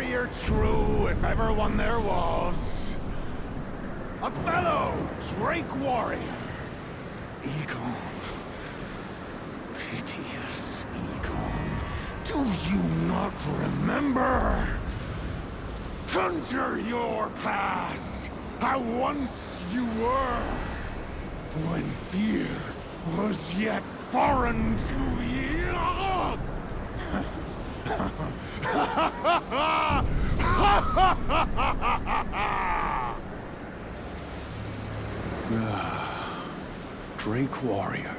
warrior true, if ever one there was. A fellow Drake warrior. Igon. Piteous Igon. Do you not remember? Conjure your past, how once you were, when fear was yet foreign to ye. Drake Warrior.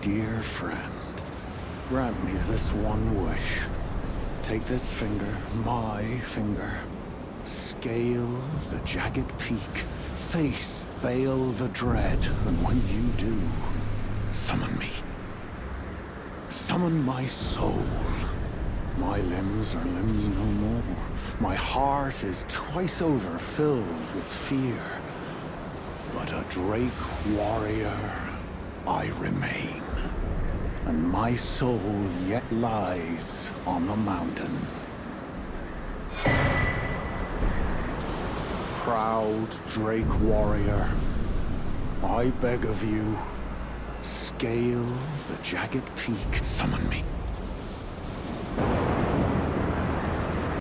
Dear friend, grant me this one wish. Take this finger, my finger. Scale the jagged peak. Face Bayle the Dread. And when you do, summon me. Summon my soul. My limbs are limbs no more. My heart is twice over filled with fear. But a Drake warrior I remain. And my soul yet lies on the mountain. Proud Drake warrior, I beg of you, scale the jagged peak. Summon me.